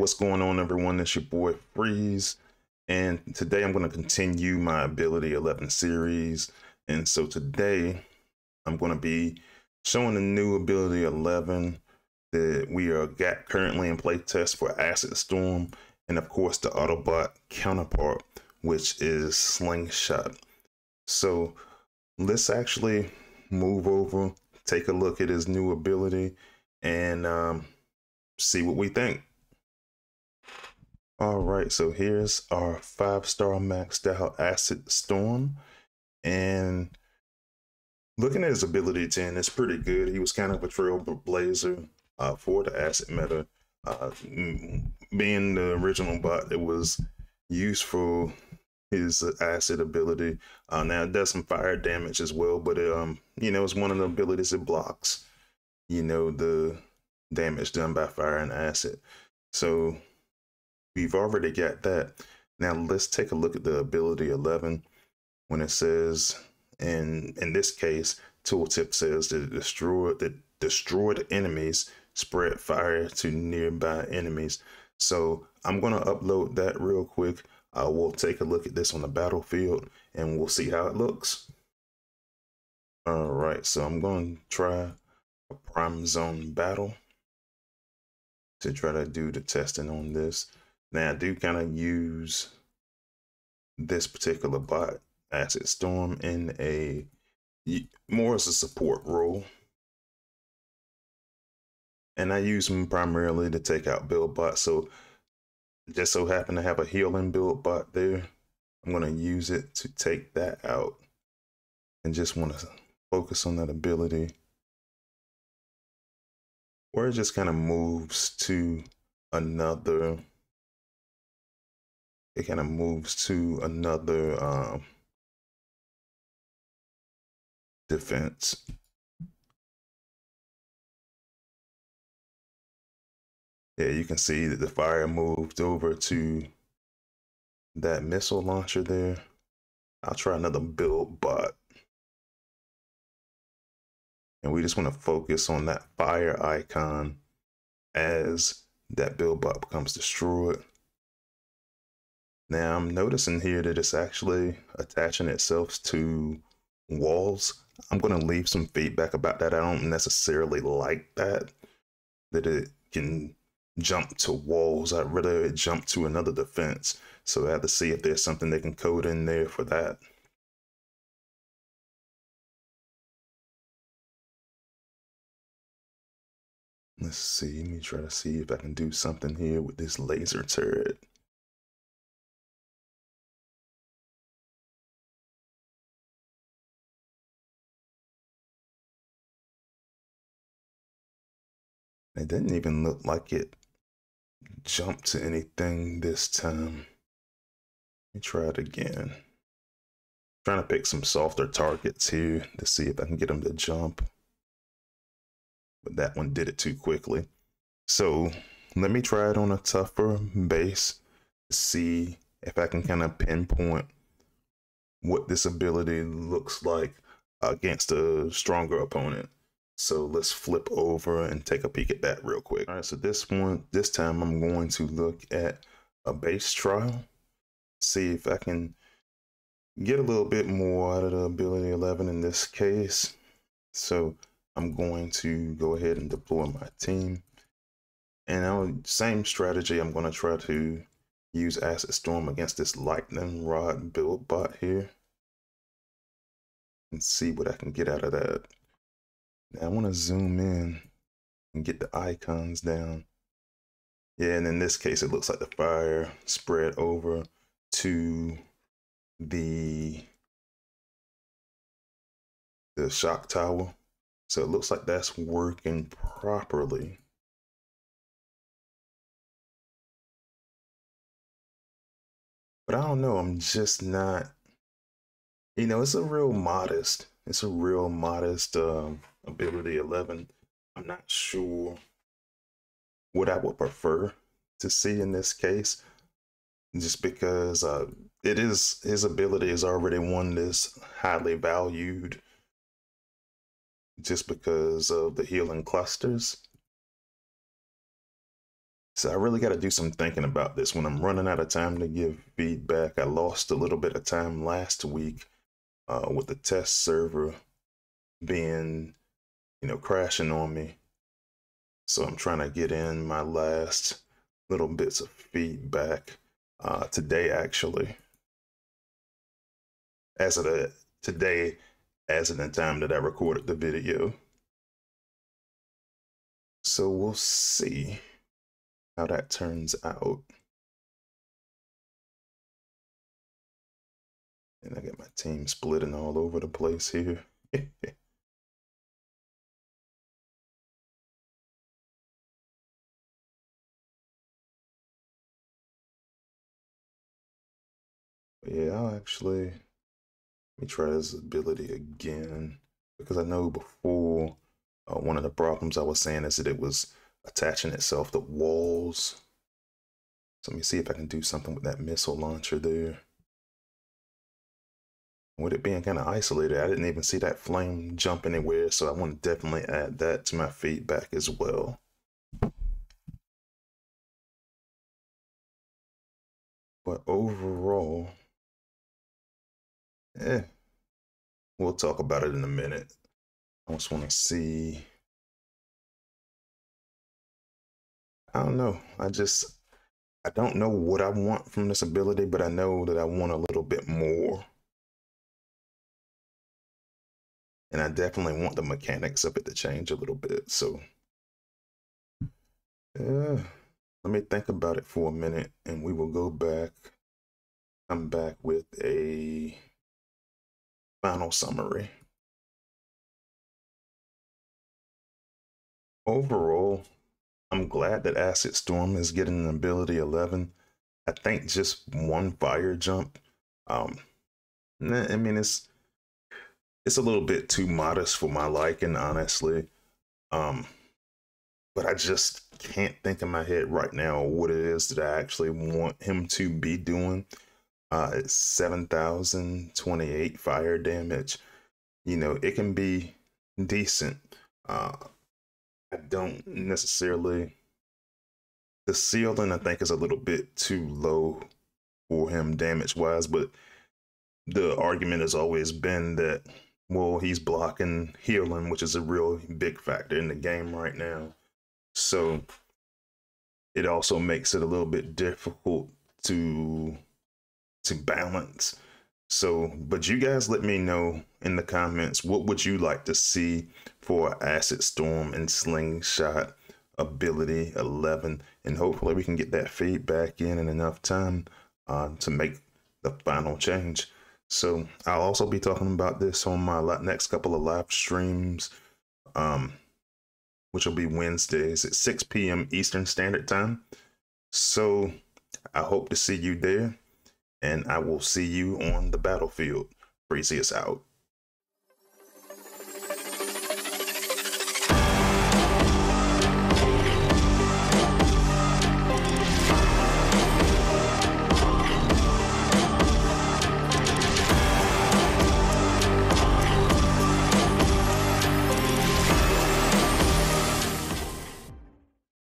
What's going on, everyone? It's your boy Freeze, and today I'm going to continue my Ability 11 series. And so today I'm going to be showing the new Ability 11 that we are got currently in playtest for Acid Storm, and of course the Autobot counterpart, which is Slingshot. So let's actually move over, take a look at his new ability, and um, see what we think. All right, so here's our five star maxed out Acid Storm. And looking at his ability 10, it's pretty good. He was kind of a trailblazer uh, for the Acid meta. Uh, being the original bot, it was useful his acid ability. Uh, now it does some fire damage as well, but it, um, you know, it's one of the abilities it blocks, you know, the damage done by fire and acid. So we've already got that. Now let's take a look at the ability 11 when it says, and in this case, tooltip says that destroy the destroyed enemies spread fire to nearby enemies. So I'm going to upload that real quick. Uh, we'll take a look at this on the battlefield and we'll see how it looks. All right, so I'm going to try a prime zone battle to try to do the testing on this. Now I do kind of use this particular bot, Acid Storm, in a more as a support role. And I use them primarily to take out build bots. So just so happen to have a healing build bot there. I'm going to use it to take that out and just want to focus on that ability where it just kind of moves to another it kind of moves to another um, defense. Yeah, you can see that the fire moved over to that missile launcher there. I'll try another build bot. And we just want to focus on that fire icon as that build bot becomes destroyed. Now I'm noticing here that it's actually attaching itself to walls. I'm going to leave some feedback about that. I don't necessarily like that, that it can jump to walls. I'd rather it jump to another defense. So I have to see if there's something they can code in there for that. Let's see, let me try to see if I can do something here with this laser turret. It didn't even look like it jumped to anything this time. Let me try it again. I'm trying to pick some softer targets here to see if I can get them to jump. But that one did it too quickly. So let me try it on a tougher base to see if I can kind of pinpoint what this ability looks like against a stronger opponent. So let's flip over and take a peek at that real quick. All right, so this one, this time I'm going to look at a base trial, see if I can get a little bit more out of the ability 11 in this case. So I'm going to go ahead and deploy my team. And now, same strategy, I'm going to try to use Acid Storm against this Lightning Rod build bot here. And see what I can get out of that. Now I want to zoom in and get the icons down. Yeah, and in this case, it looks like the fire spread over to the the shock tower. So it looks like that's working properly. But I don't know, I'm just not, you know, it's a real modest, it's a real modest um, ability 11. I'm not sure what I would prefer to see in this case, just because uh, it is his ability is already one that's highly valued, just because of the healing clusters. So I really got to do some thinking about this when I'm running out of time to give feedback. I lost a little bit of time last week uh, with the test server being, you know, crashing on me. So I'm trying to get in my last little bits of feedback uh, today, actually. As of the, today, as of the time that I recorded the video. So we'll see how that turns out. And I got my team splitting all over the place here. yeah, I'll actually let me try this ability again because I know before uh, one of the problems I was saying is that it was attaching itself to walls. So let me see if I can do something with that missile launcher there. With it being kind of isolated, I didn't even see that flame jump anywhere, so I want to definitely add that to my feedback as well. But overall, eh, we'll talk about it in a minute. I just want to see I don't know. I just I don't know what I want from this ability, but I know that I want a little bit more. And I definitely want the mechanics of it to change a little bit. So yeah, let me think about it for a minute and we will go back. Come back with a final summary. Overall, I'm glad that Acid Storm is getting an ability 11. I think just one fire jump. Um, I mean, it's it's a little bit too modest for my liking, honestly. Um, but I just can't think in my head right now what it is that I actually want him to be doing. Uh, it's 7,028 fire damage. You know, it can be decent. Uh, I don't necessarily. The ceiling, I think, is a little bit too low for him damage wise, but the argument has always been that, well, he's blocking healing, which is a real big factor in the game right now. So it also makes it a little bit difficult to to balance. So, but you guys let me know in the comments what would you like to see for Acid Storm and Slingshot ability 11 and hopefully we can get that feedback in in enough time uh, to make the final change. So I'll also be talking about this on my next couple of live streams, um, which will be Wednesdays at 6 p.m. Eastern Standard Time. So I hope to see you there and I will see you on the battlefield. Freezius out.